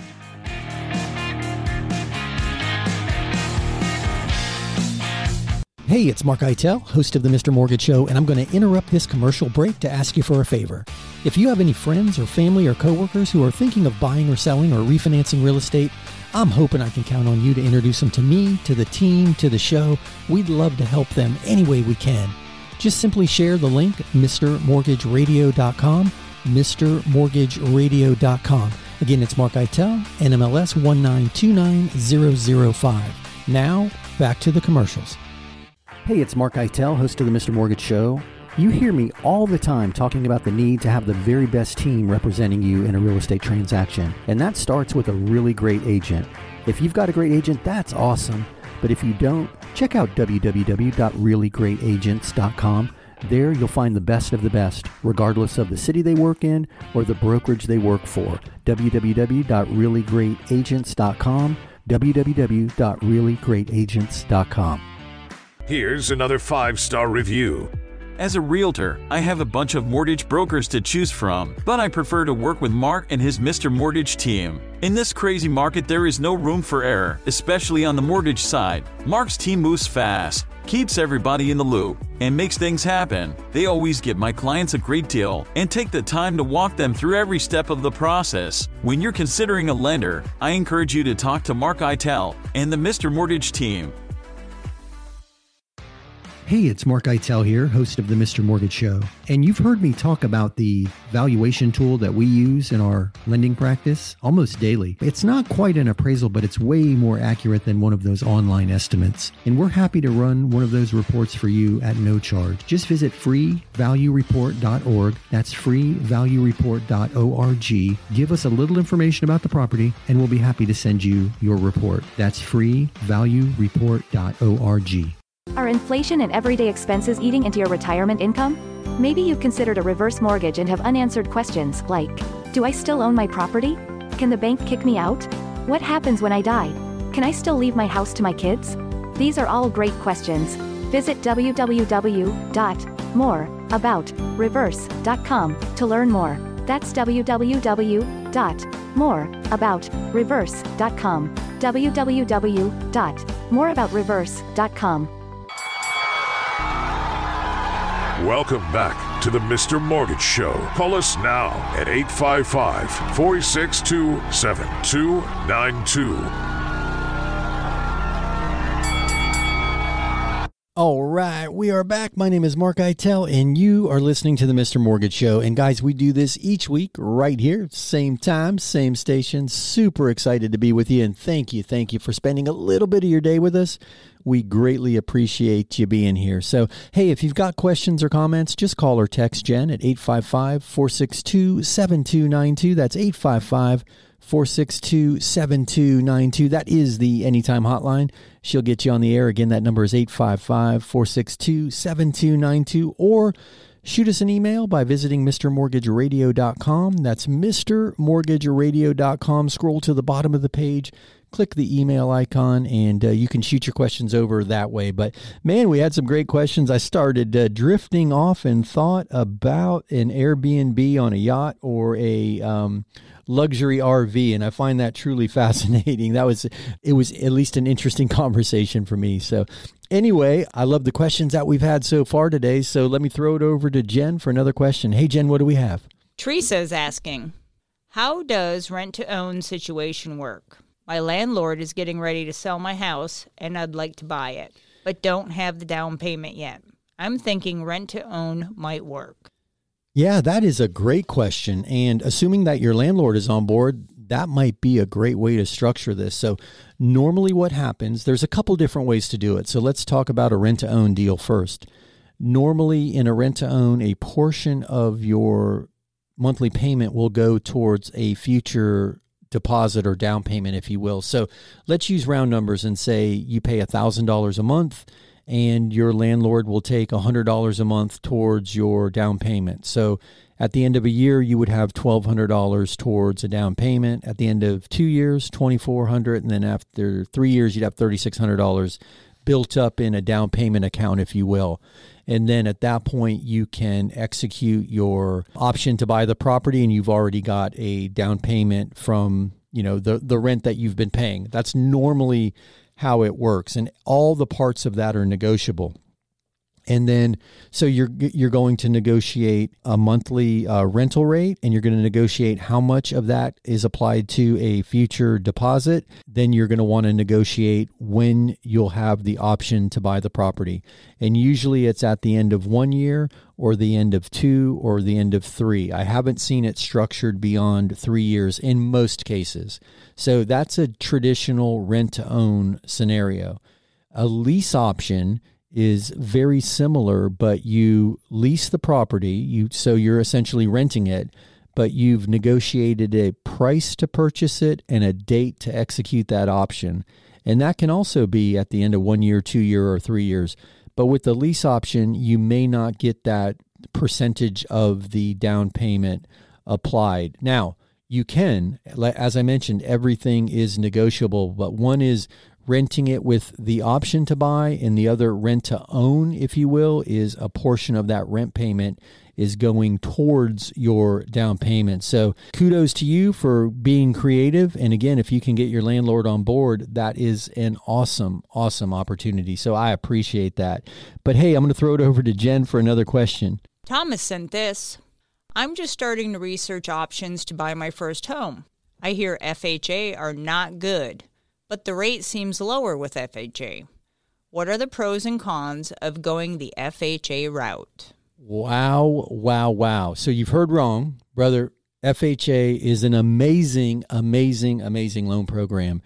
Speaker 2: Hey, it's Mark Eitel, host of the Mr. Mortgage Show, and I'm going to interrupt this commercial break to ask you for a favor. If you have any friends or family or coworkers who are thinking of buying or selling or refinancing real estate, I'm hoping I can count on you to introduce them to me, to the team, to the show. We'd love to help them any way we can. Just simply share the link, MrMortgageRadio.com, MrMortgageRadio.com. Again, it's Mark Eitel, NMLS 1929005. Now, back to the commercials. Hey, it's Mark Eitel, host of the Mr. Mortgage Show. You hear me all the time talking about the need to have the very best team representing you in a real estate transaction, and that starts with a really great agent. If you've got a great agent, that's awesome. But if you don't, check out www.reallygreatagents.com. There you'll find the best of the best, regardless of the city they work in or the brokerage they work for. www.reallygreatagents.com. www.reallygreatagents.com.
Speaker 1: Here's another five star review.
Speaker 7: As a realtor, I have a bunch of mortgage brokers to choose from, but I prefer to work with Mark and his Mr. Mortgage team. In this crazy market, there is no room for error, especially on the mortgage side. Mark's team moves fast, keeps everybody in the loop, and makes things happen. They always give my clients a great deal and take the time to walk them through every step of the process. When you're considering a lender, I encourage you to talk to Mark Eitel and the Mr. Mortgage team.
Speaker 2: Hey, it's Mark Eitel here, host of the Mr. Mortgage Show. And you've heard me talk about the valuation tool that we use in our lending practice almost daily. It's not quite an appraisal, but it's way more accurate than one of those online estimates. And we're happy to run one of those reports for you at no charge. Just visit freevaluereport.org. That's freevaluereport.org. Give us a little information about the property, and we'll be happy to send you your report. That's freevaluereport.org.
Speaker 5: Are inflation and everyday expenses eating into your retirement income? Maybe you've considered a reverse mortgage and have unanswered questions like Do I still own my property? Can the bank kick me out? What happens when I die? Can I still leave my house to my kids? These are all great questions. Visit www.moreaboutreverse.com to learn more. That's www.moreaboutreverse.com. www.moreaboutreverse.com.
Speaker 1: Welcome back to the Mr. Mortgage Show. Call us now at 855 462 7292.
Speaker 2: All right, we are back. My name is Mark Eitel, and you are listening to the Mr. Mortgage Show. And guys, we do this each week right here, same time, same station. Super excited to be with you, and thank you, thank you for spending a little bit of your day with us. We greatly appreciate you being here. So, hey, if you've got questions or comments, just call or text Jen at 855 462 7292. That's 855 462 7292. That is the Anytime Hotline. She'll get you on the air. Again, that number is 855 462 7292. Or shoot us an email by visiting MrMortgageRadio.com. That's MrMortgageRadio.com. Scroll to the bottom of the page click the email icon and uh, you can shoot your questions over that way. But man, we had some great questions. I started uh, drifting off and thought about an Airbnb on a yacht or a um, luxury RV, and I find that truly fascinating. That was it was at least an interesting conversation for me. So. Anyway, I love the questions that we've had so far today. So let me throw it over to Jen for another question. Hey, Jen, what do we have?
Speaker 3: Teresa's asking, how does rent to own situation work? My landlord is getting ready to sell my house and I'd like to buy it, but don't have the down payment yet. I'm thinking rent to own might work.
Speaker 2: Yeah, that is a great question. And assuming that your landlord is on board, that might be a great way to structure this. So, normally, what happens, there's a couple different ways to do it. So, let's talk about a rent to own deal first. Normally, in a rent to own, a portion of your monthly payment will go towards a future deposit or down payment, if you will. So, let's use round numbers and say you pay $1,000 a month and your landlord will take $100 a month towards your down payment. So, at the end of a year, you would have $1,200 towards a down payment. At the end of two years, $2,400. And then after three years, you'd have $3,600 built up in a down payment account, if you will. And then at that point, you can execute your option to buy the property, and you've already got a down payment from you know the the rent that you've been paying. That's normally how it works, and all the parts of that are negotiable and then so you're you're going to negotiate a monthly uh, rental rate and you're going to negotiate how much of that is applied to a future deposit. Then you're going to want to negotiate when you'll have the option to buy the property. And usually it's at the end of one year or the end of two or the end of three. I haven't seen it structured beyond three years in most cases. So that's a traditional rent to own scenario. A lease option is very similar, but you lease the property, you so you're essentially renting it, but you've negotiated a price to purchase it and a date to execute that option. And that can also be at the end of one year, two year, or three years. But with the lease option, you may not get that percentage of the down payment applied. Now, you can, as I mentioned, everything is negotiable, but one is renting it with the option to buy, and the other rent to own, if you will, is a portion of that rent payment is going towards your down payment. So kudos to you for being creative. And again, if you can get your landlord on board, that is an awesome, awesome opportunity. So I appreciate that. But hey, I'm going to throw it over to Jen for another question.
Speaker 3: Thomas sent this. I'm just starting to research options to buy my first home. I hear FHA are not good but the rate seems lower with FHA. What are the pros and cons of going the FHA route?
Speaker 2: Wow, wow, wow. So you've heard wrong, brother. FHA is an amazing, amazing, amazing loan program.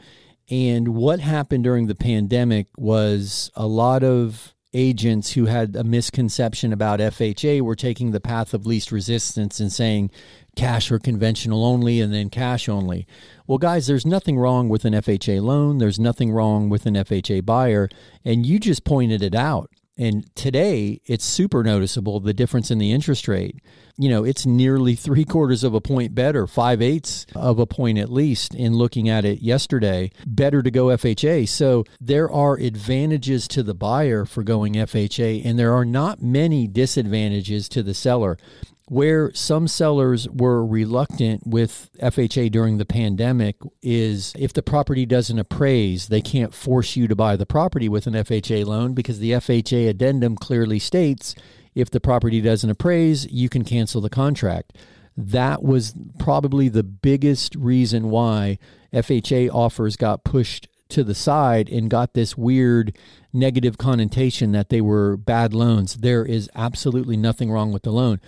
Speaker 2: And what happened during the pandemic was a lot of agents who had a misconception about FHA were taking the path of least resistance and saying cash or conventional only and then cash only. Well, guys, there's nothing wrong with an FHA loan. There's nothing wrong with an FHA buyer. And you just pointed it out. And today, it's super noticeable the difference in the interest rate. You know, it's nearly three quarters of a point better, five eighths of a point at least, in looking at it yesterday. Better to go FHA. So there are advantages to the buyer for going FHA, and there are not many disadvantages to the seller where some sellers were reluctant with FHA during the pandemic is if the property doesn't appraise, they can't force you to buy the property with an FHA loan because the FHA addendum clearly states if the property doesn't appraise, you can cancel the contract. That was probably the biggest reason why FHA offers got pushed to the side and got this weird negative connotation that they were bad loans. There is absolutely nothing wrong with the loan.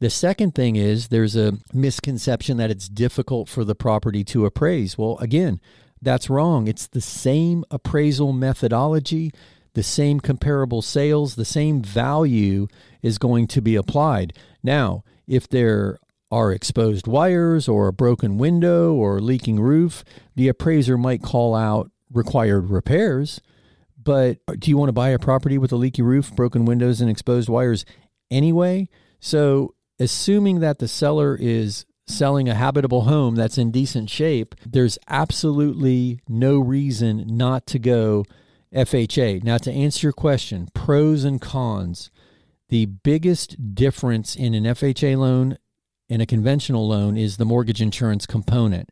Speaker 2: The second thing is there's a misconception that it's difficult for the property to appraise. Well, again, that's wrong. It's the same appraisal methodology, the same comparable sales, the same value is going to be applied. Now, if there are exposed wires or a broken window or leaking roof, the appraiser might call out required repairs. But do you want to buy a property with a leaky roof, broken windows, and exposed wires anyway? So assuming that the seller is selling a habitable home that's in decent shape, there's absolutely no reason not to go FHA. Now, to answer your question, pros and cons, the biggest difference in an FHA loan and a conventional loan is the mortgage insurance component.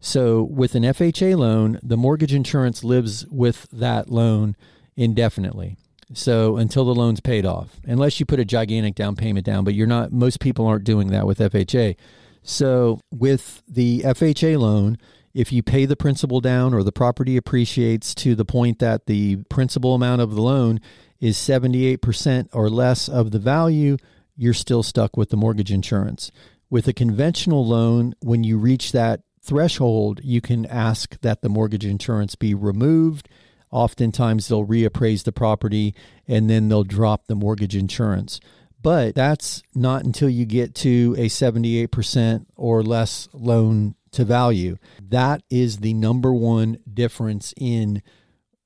Speaker 2: So, with an FHA loan, the mortgage insurance lives with that loan indefinitely. So until the loan's paid off, unless you put a gigantic down payment down, but you're not, most people aren't doing that with FHA. So with the FHA loan, if you pay the principal down or the property appreciates to the point that the principal amount of the loan is 78% or less of the value, you're still stuck with the mortgage insurance. With a conventional loan, when you reach that threshold, you can ask that the mortgage insurance be removed. Oftentimes, they'll reappraise the property and then they'll drop the mortgage insurance. But that's not until you get to a 78% or less loan to value. That is the number one difference in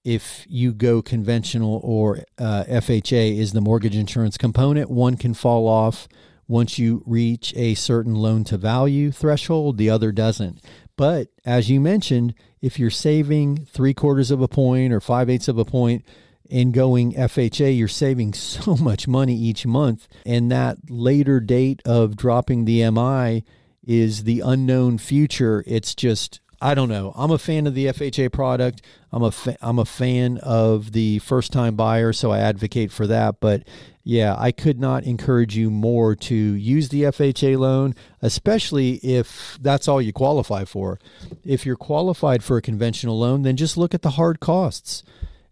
Speaker 2: if you go conventional or uh, FHA is the mortgage insurance component. One can fall off once you reach a certain loan to value threshold, the other doesn't. But as you mentioned, if you're saving three quarters of a point or five eighths of a point in going FHA, you're saving so much money each month. And that later date of dropping the MI is the unknown future. It's just I don't know. I'm a fan of the FHA product. I'm a fa- I'm a fan of the first time buyer, so I advocate for that. But yeah, I could not encourage you more to use the FHA loan, especially if that's all you qualify for. If you're qualified for a conventional loan, then just look at the hard costs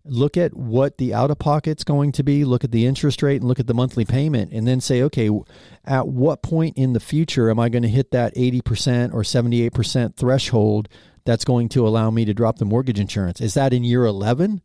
Speaker 2: look at what the out of pocket's going to be, look at the interest rate, and look at the monthly payment, and then say, okay, at what point in the future am I going to hit that 80% or 78% threshold that's going to allow me to drop the mortgage insurance? Is that in year 11?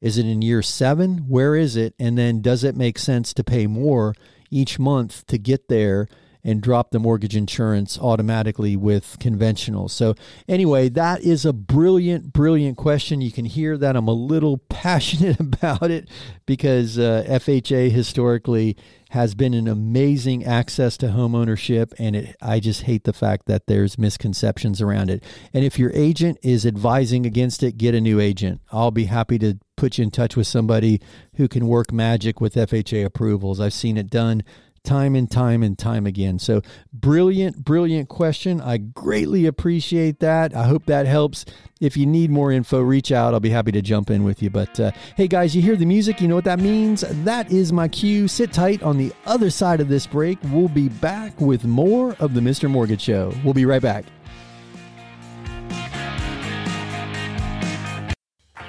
Speaker 2: Is it in year seven? Where is it? And then does it make sense to pay more each month to get there? And drop the mortgage insurance automatically with conventional. So, anyway, that is a brilliant, brilliant question. You can hear that I'm a little passionate about it because uh, FHA historically has been an amazing access to home ownership and it, I just hate the fact that there's misconceptions around it. And if your agent is advising against it, get a new agent. I'll be happy to put you in touch with somebody who can work magic with FHA approvals. I've seen it done time and time and time again. So, brilliant, brilliant question. I greatly appreciate that. I hope that helps. If you need more info, reach out. I'll be happy to jump in with you. But uh, hey, guys, you hear the music? You know what that means? That is my cue. Sit tight on the other side of this break. We'll be back with more of the Mr. Mortgage Show. We'll be right back.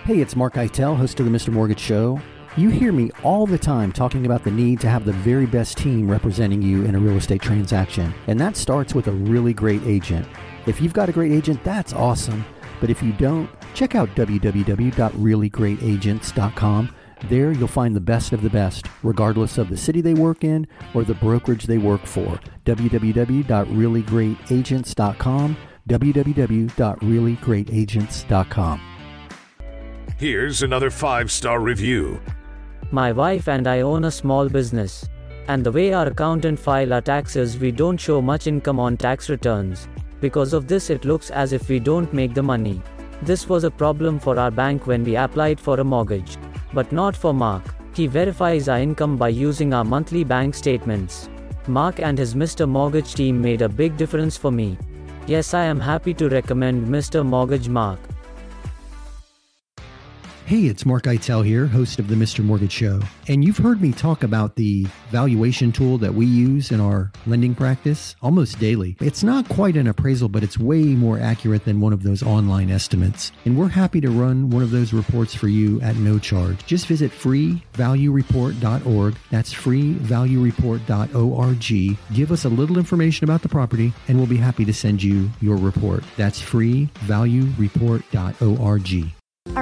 Speaker 2: Hey, it's Mark Eitel, host of the Mr. Mortgage Show. You hear me all the time talking about the need to have the very best team representing you in a real estate transaction, and that starts with a really great agent. If you've got a great agent, that's awesome. But if you don't, check out www.reallygreatagents.com. There you'll find the best of the best, regardless of the city they work in or the brokerage they work for. www.reallygreatagents.com. www.reallygreatagents.com.
Speaker 1: Here's another five star review.
Speaker 8: My wife and I own a small business. And the way our accountant file our taxes, we don't show much income on tax returns. Because of this, it looks as if we don't make the money. This was a problem for our bank when we applied for a mortgage. But not for Mark. He verifies our income by using our monthly bank statements. Mark and his Mr. Mortgage team made a big difference for me. Yes, I am happy to recommend Mr. Mortgage Mark.
Speaker 2: Hey, it's Mark Eitel here, host of the Mr. Mortgage Show. And you've heard me talk about the valuation tool that we use in our lending practice almost daily. It's not quite an appraisal, but it's way more accurate than one of those online estimates. And we're happy to run one of those reports for you at no charge. Just visit freevaluereport.org. That's freevaluereport.org. Give us a little information about the property, and we'll be happy to send you your report. That's freevaluereport.org.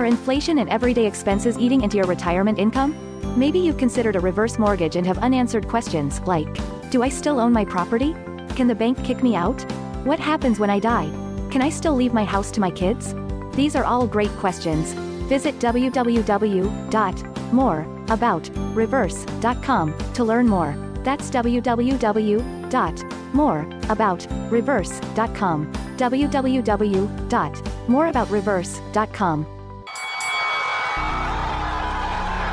Speaker 5: Inflation and everyday expenses eating into your retirement income? Maybe you've considered a reverse mortgage and have unanswered questions like Do I still own my property? Can the bank kick me out? What happens when I die? Can I still leave my house to my kids? These are all great questions. Visit www.moreaboutreverse.com to learn more. That's www.moreaboutreverse.com. www.moreaboutreverse.com.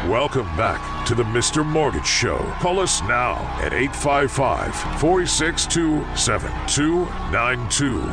Speaker 1: Welcome back to the Mr. Mortgage Show. Call us now at 855 462 7292.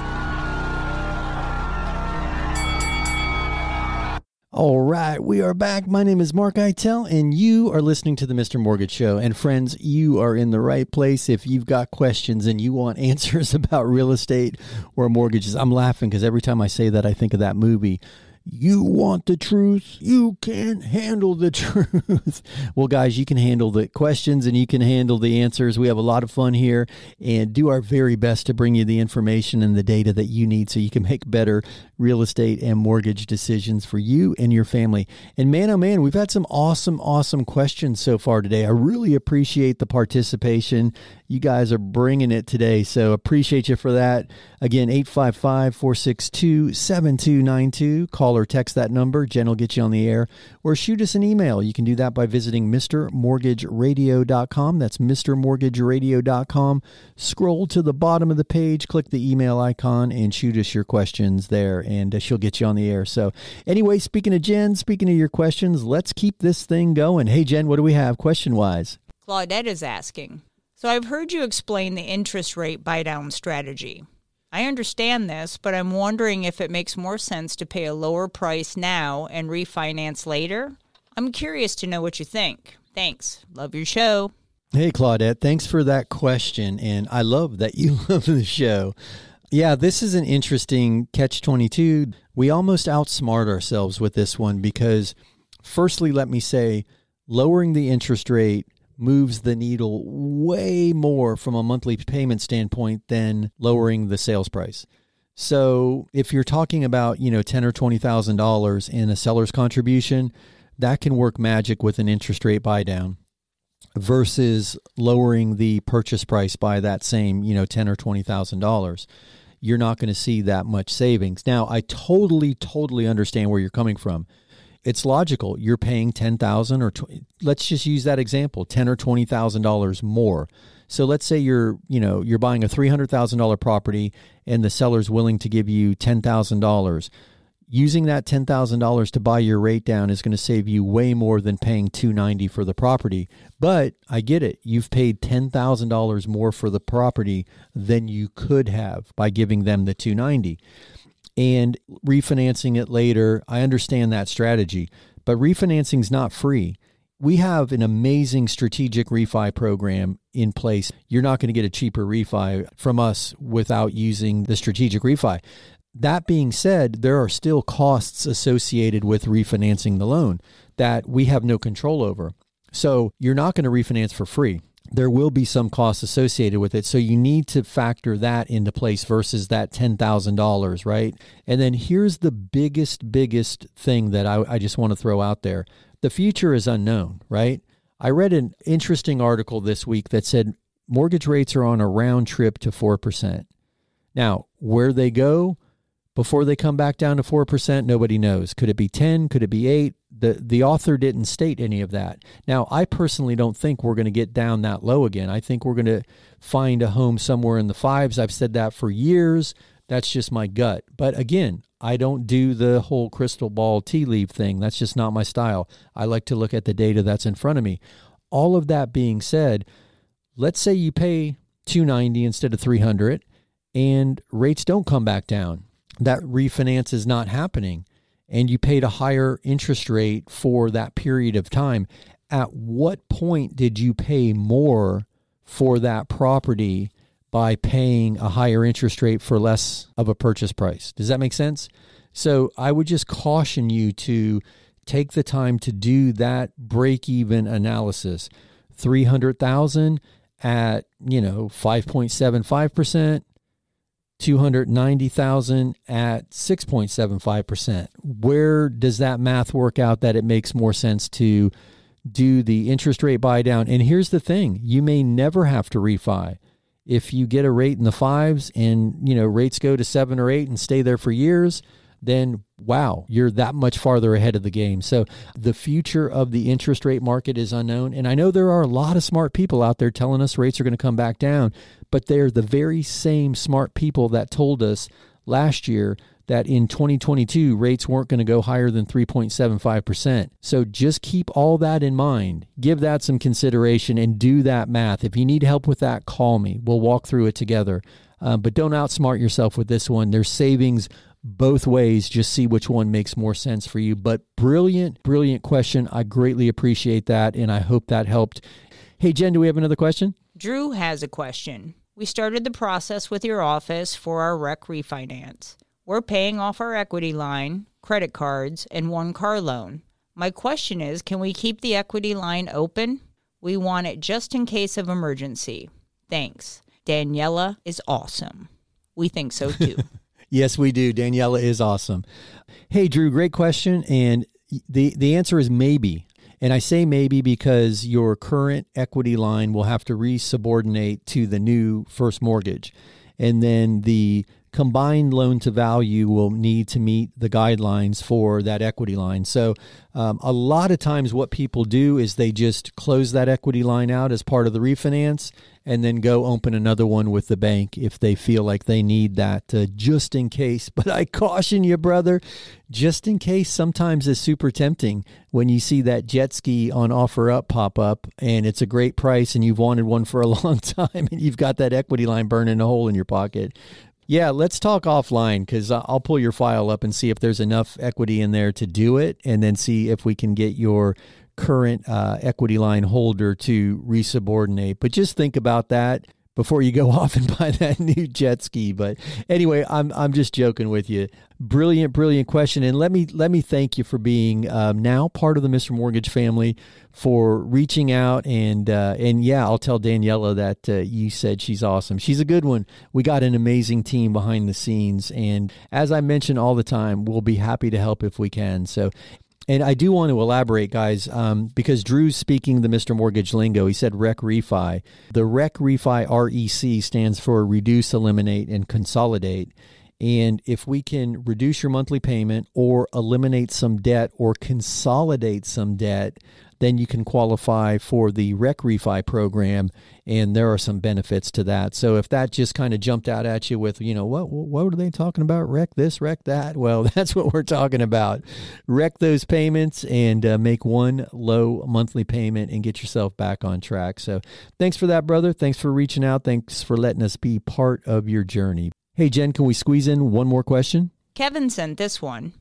Speaker 2: All right, we are back. My name is Mark Eitel, and you are listening to the Mr. Mortgage Show. And friends, you are in the right place if you've got questions and you want answers about real estate or mortgages. I'm laughing because every time I say that, I think of that movie You want the truth? You can't handle the truth. well, guys, you can handle the questions and you can handle the answers. We have a lot of fun here and do our very best to bring you the information and the data that you need so you can make better real estate and mortgage decisions for you and your family. And man, oh man, we've had some awesome, awesome questions so far today. I really appreciate the participation. You guys are bringing it today. So appreciate you for that. Again, 855 462 7292. Call or text that number. Jen will get you on the air. Or shoot us an email. You can do that by visiting MrMortgageRadio.com. That's MrMortgageRadio.com. Scroll to the bottom of the page, click the email icon, and shoot us your questions there, and uh, she'll get you on the air. So, anyway, speaking of Jen, speaking of your questions, let's keep this thing going. Hey, Jen, what do we have question wise?
Speaker 3: Claudette is asking So I've heard you explain the interest rate buy down strategy. I understand this, but I'm wondering if it makes more sense to pay a lower price now and refinance later. I'm curious to know what you think. Thanks. Love your show.
Speaker 2: Hey, Claudette, thanks for that question. And I love that you love the show. Yeah, this is an interesting catch 22. We almost outsmart ourselves with this one because, firstly, let me say, lowering the interest rate moves the needle way more from a monthly payment standpoint than lowering the sales price. So if you're talking about, you know, ten or twenty thousand dollars in a seller's contribution, that can work magic with an interest rate buy down versus lowering the purchase price by that same, you know, ten or twenty thousand dollars. You're not going to see that much savings. Now, I totally, totally understand where you're coming from it's logical. You're paying ten thousand or tw- let's just use that example, ten or twenty thousand dollars more. So let's say you're you know you're buying a three hundred thousand dollar property and the seller's willing to give you ten thousand dollars. Using that ten thousand dollars to buy your rate down is going to save you way more than paying two ninety for the property. But I get it. You've paid ten thousand dollars more for the property than you could have by giving them the two ninety and refinancing it later. I understand that strategy, but refinancing is not free. We have an amazing strategic refi program in place. You're not going to get a cheaper refi from us without using the strategic refi. That being said, there are still costs associated with refinancing the loan that we have no control over. So you're not going to refinance for free there will be some costs associated with it. So you need to factor that into place versus that $10,000, right? And then here's the biggest, biggest thing that I, I just want to throw out there the future is unknown, right? I read an interesting article this week that said mortgage rates are on a round trip to 4%. Now, where they go before they come back down to 4%, nobody knows. Could it be 10? Could it be 8? the the author didn't state any of that. Now, I personally don't think we're going to get down that low again. I think we're going to find a home somewhere in the fives. I've said that for years. That's just my gut. But again, I don't do the whole crystal ball tea leaf thing. That's just not my style. I like to look at the data that's in front of me. All of that being said, let's say you pay 290 instead of 300 and rates don't come back down. That refinance is not happening and you paid a higher interest rate for that period of time, at what point did you pay more for that property by paying a higher interest rate for less of a purchase price? Does that make sense? So I would just caution you to take the time to do that break even analysis. 300,000 at, you know, 5.75%, 290,000 at 6.75%. Where does that math work out that it makes more sense to do the interest rate buy down? And here's the thing, you may never have to refi. If you get a rate in the 5s and, you know, rates go to 7 or 8 and stay there for years, then wow, you're that much farther ahead of the game. So the future of the interest rate market is unknown. And I know there are a lot of smart people out there telling us rates are going to come back down, but they're the very same smart people that told us last year that in 2022 rates weren't going to go higher than 3.75%. So just keep all that in mind. Give that some consideration and do that math. If you need help with that, call me. We'll walk through it together. Um, but don't outsmart yourself with this one. There's savings both ways. Just see which one makes more sense for you. But brilliant, brilliant question. I greatly appreciate that, and I hope that helped. Hey, Jen, do we have another question?
Speaker 3: Drew has a question. We started the process with your office for our rec refinance. We're paying off our equity line. credit cards, and one car loan. My question is can we keep the equity line open? We want it just in case of emergency. Thanks. Daniela is awesome. We think so too.
Speaker 2: yes, we do. Daniela is awesome. Hey, Drew, great question. And the, the answer is maybe. And I say maybe because your current equity line will have to resubordinate to the new first mortgage. And then the combined loan to value will need to meet the guidelines for that equity line. So, um, a lot of times, what people do is they just close that equity line out as part of the refinance and then go open another one with the bank if they feel like they need that uh, just in case. But I caution you, brother, just in case sometimes is super tempting when you see that jet ski on OfferUp pop up and it's a great price and you've wanted one for a long time and you've got that equity line burning a hole in your pocket. Yeah, let's talk offline because I'll pull your file up and see if there's enough equity in there to do it, and then see if we can get your current uh, equity line holder to resubordinate. But just think about that before you go off and buy that new jet ski. But anyway, I'm I'm just joking with you. Brilliant, brilliant question, and let me let me thank you for being um, now part of the Mr. Mortgage family, for reaching out and uh, and yeah, I'll tell Daniela that uh, you said she's awesome. She's a good one. We got an amazing team behind the scenes, and as I mention all the time, we'll be happy to help if we can. So and I do want to elaborate, guys, um, because Drew's speaking the Mr. Mortgage lingo. He said REC refi. The REC refi REC stands for reduce, eliminate, and consolidate. And if we can reduce your monthly payment or eliminate some debt or consolidate some debt, then you can qualify for the REC refi program and there are some benefits to that. So if that just kind of jumped out at you with you know what what are they talking about? REC this REC that? Well that's what we're talking about. REC those payments and uh, make one low monthly payment and get yourself back on track. So thanks for that brother. Thanks for reaching out. Thanks for letting us be part of your journey. Hey jen can we squeeze in one more question?
Speaker 3: Kevin sent this one.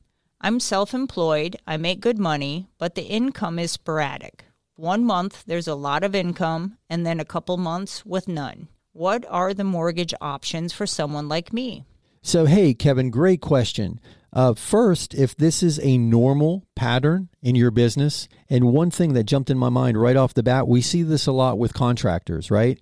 Speaker 3: I'm self employed, I make good money, but the income is sporadic. One month there's a lot of income, and then a couple months with none. What are the mortgage options for someone like me?
Speaker 2: So, hey, Kevin, great question. Uh, first, if this is a normal pattern in your business, and one thing that jumped in my mind right off the bat, we see this a lot with contractors, right?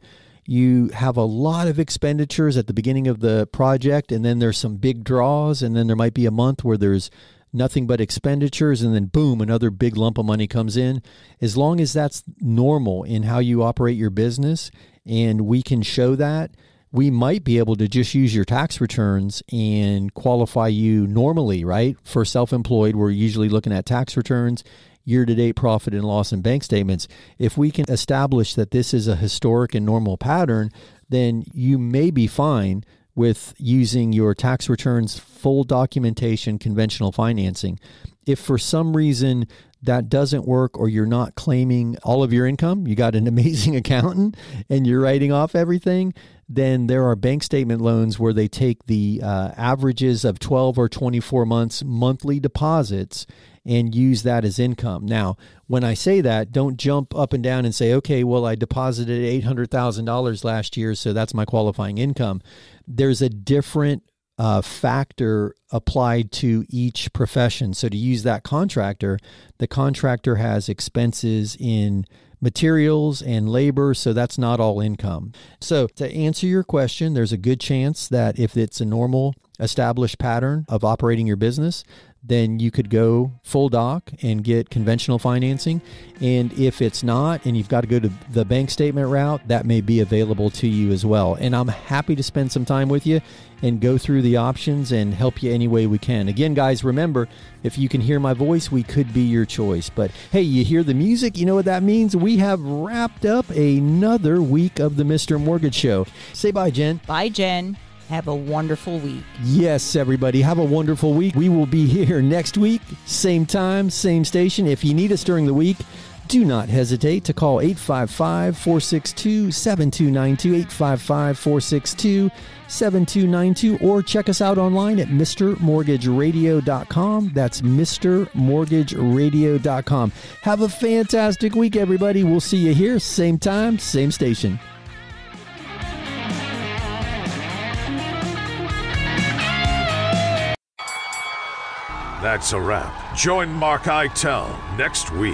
Speaker 2: You have a lot of expenditures at the beginning of the project, and then there's some big draws, and then there might be a month where there's nothing but expenditures, and then boom, another big lump of money comes in. As long as that's normal in how you operate your business, and we can show that, we might be able to just use your tax returns and qualify you normally, right? For self employed, we're usually looking at tax returns, year to date profit and loss and bank statements. If we can establish that this is a historic and normal pattern, then you may be fine with using your tax returns, full documentation, conventional financing. If for some reason that doesn't work or you're not claiming all of your income, you got an amazing accountant and you're writing off everything, then there are bank statement loans where they take the uh, averages of 12 or 24 months monthly deposits and use that as income. Now, when I say that, don't jump up and down and say, okay, well, I deposited $800,000 last year, so that's my qualifying income. There's a different uh, factor applied to each profession. So to use that contractor, the contractor has expenses in materials and labor, so that's not all income. So to answer your question, there's a good chance that if it's a normal established pattern of operating your business, then you could go full doc and get conventional financing. And if it's not, and you've got to go to the bank statement route, that may be available to you as well. And I'm happy to spend some time with you and go through the options and help you any way we can. Again, guys, remember if you can hear my voice, we could be your choice. But hey, you hear the music, you know what that means? We have wrapped up another week of the Mr. Mortgage Show. Say bye, Jen.
Speaker 3: Bye, Jen. Have a wonderful week.
Speaker 2: Yes, everybody. Have a wonderful week. We will be here next week, same time, same station. If you need us during the week, do not hesitate to call 855 462 7292, 855 462 7292, or check us out online at MrMortgageRadio.com. That's MrMortgageRadio.com. Have a fantastic week, everybody. We'll see you here, same time, same station.
Speaker 1: That's a wrap. Join Mark Eitel next week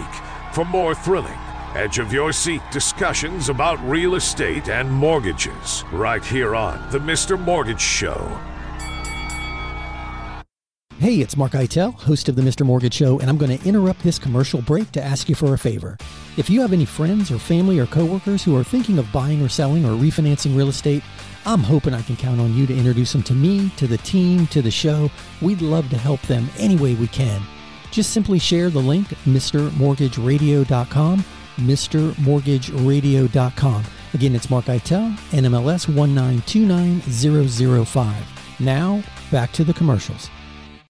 Speaker 1: for more thrilling, edge of your seat discussions about real estate and mortgages right here on The Mr. Mortgage Show.
Speaker 2: Hey, it's Mark Eitel, host of the Mr. Mortgage Show, and I'm going to interrupt this commercial break to ask you for a favor. If you have any friends or family or coworkers who are thinking of buying or selling or refinancing real estate, I'm hoping I can count on you to introduce them to me, to the team, to the show. We'd love to help them any way we can. Just simply share the link, MrMortgageRadio.com, MrMortgageRadio.com. Again, it's Mark Eitel, NMLS 1929005. Now, back to the commercials.